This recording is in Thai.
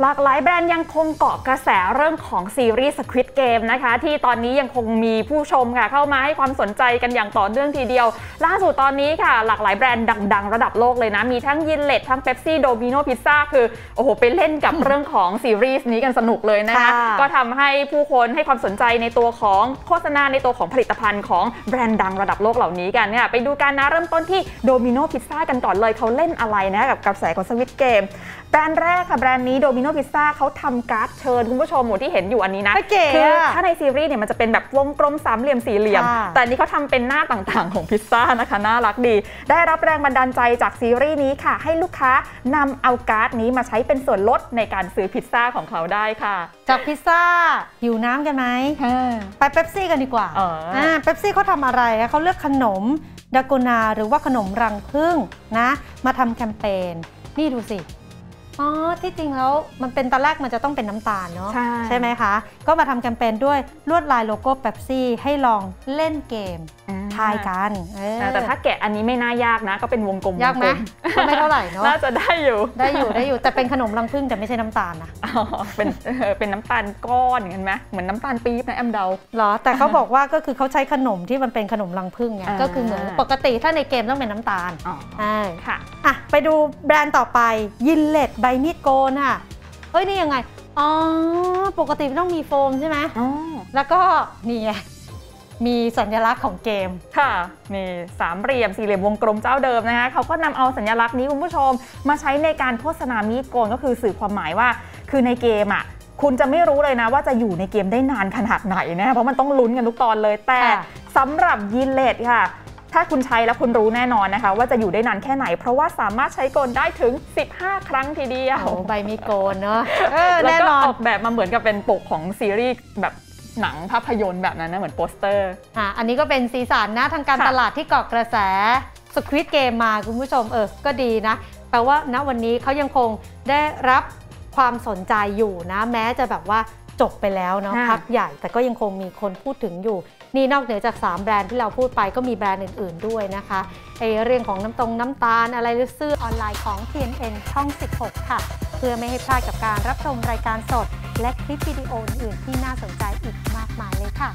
หลากหลายแบรนด์ยังคงเกาะกระแสเรื่องของซีรีส์ Squid Game นะคะ ที่ตอนนี้ยังคงมีผู้ชมค่ะ เข้ามาให้ความสนใจกันอย่างต่อเนื่องทีเดียว ล่าสุดตอนนี้ค่ะ หลากหลายแบรนด์ดัง ๆ ระดับโลกเลยนะ มีทั้ง Gillette ทั้งเ e ปซี่โดมิโนพิซซ่าคือโอ้โหไปเล่นกับเรื่องของซีรีส์นี้กันสนุกเลยนะคะค่ะก็ทำให้ผู้คนให้ความสนใจในตัวของโฆษณาในตัวของผลิตภัณฑ์ของแบรนด์ดังระดับโลกเหล่านี้กันเนี่ยไปดูกันนะเริ่มต้นที่โดมิโนพิซซ่ากันก่อนเลยเขาเล่นอะไรนะกับกระแสของ Squid Gameแบรนด์แรกค่ะแบรนด์นี้โดมิโนพิซซ่าเขาทำการ์ดเชิญคุณผู้ชมหมดที่เห็นอยู่อันนี้นะเก๋อะคือถ้าในซีรีส์เนี่ยมันจะเป็นแบบวงกลมสามเหลี่ยมสี่เหลี่ยมค่ะแต่อันนี้เขาทำเป็นหน้าต่างๆของพิซซ่านะคะน่ารักดี ได้รับแรงบันดาลใจจากซีรีส์นี้ค่ะ ให้ลูกค้านำเอาการ์ดนี้มาใช้เป็นส่วนลดในการซื้อพิซซ่าของเขาได้ค่ะ จากพิซซ่าหิวน้ำกันไหมไปเป๊ปซี่กันดีกว่าอ๋ออ่เป๊ปซี่เขาทำอะไรนะเขาเลือกขนมดัลโกนาหรือว่าขนมรังผึ้งนะ มาทำแคมเปญนี่ดูสิ อ๋อที่จริงแล้วมันเป็นตอนแรกมันจะต้องเป็นน้ำตาลเนาะใช่ ไหมคะ ก็มาทำแคมเปญด้วยลวดลายโลโก้เป๊ปซี่ให้ลองเล่นเกม ทายกันเออแต่ถ้าแกะอันนี้ไม่น่ายากนะ ก็เป็นวงกลมยากไหมวงลก็ไม่เท่าไหร่เนาะน่าจะได้อยู่ได้อยู่ได้อยู่แต่เป็นขนมรังผึ้งแต่ไม่ใช่น้ำตาลนะอ๋อเป็นเออเป็นน้ำตาลก้อนเห็นไหมเหมือนน้ำตาลปี๊บนะแอมเดาเหรอแต่เขาบอกว่าก็คือเขาใช้ขนมที่มันเป็นขนมรังผึ้งไงอ่าก็คือเหมือนปกติถ้าในเกมต้องเป็นน้ำตาลอ๋อใช่ค่ะอะไปดูแบรนด์ต่อไปยินเลตใบมีดโกนค่ะเอ้ยนี่ยังไงอ๋อ ปกติมันต้องมีโฟมใช่ไหมอ๋อแล้วก็นี่ไง มีสัญลักษณ์ของเกมค่ะนี่สามเหลี่ยมสี่เหลี่ยมวงกลมเจ้าเดิมนะคะเขาก็นำเอาสัญลักษณ์นี้คุณผู้ชม มาใช้ในการโฆษณามีดโกนก็คือสื่อความหมายว่า คือในเกมอะคุณจะไม่รู้เลยนะว่าจะอยู่ในเกมได้นานขนาดไหนนะเพราะมันต้องลุ้นกันทุกตอนเลยแต่ค่ะสำหรับ Gillette ค่ะ ถ้าคุณใช้แล้วคุณรู้แน่นอนนะคะ ว่าจะอยู่ได้นานแค่ไหน เพราะว่าสามารถใช้โกนได้ถึง 15 ครั้งทีเดียวโอ้ใบมีดโกนเนาะเออแล้วแน่ก็นอนออกแบบมาเหมือนกับเป็นปกของซีรีส์แบบ หนังภาพยนตร์แบบนั้นนะเหมือนโปสเตอร์อะอันนี้ก็เป็นสีสันนะทางการค่ะตลาดที่เกาะกระแส Squid Game มาคุณผู้ชมเออก็ดีนะ แปลว่าณวันนี้เขายังคงได้รับความสนใจอยู่นะ แม้จะแบบว่าจบไปแล้วเนาะค่ะพักใหญ่แต่ก็ยังคงมีคนพูดถึงอยู่ นี่นอกเหนือจาก 3 แบรนด์ที่เราพูดไปก็มีแบรนด์อื่น ๆด้วยนะคะไอเรื่องของน้ำตรงน้ำตาลอะไรหรือซื้อออนไลน์ของ TNN ช่อง 16 ค่ะ เพื่อไม่ให้พลาดกับการรับชมรายการสด และคลิปวิดีโออื่นๆที่น่าสนใจอีกมากมายเลยค่ะ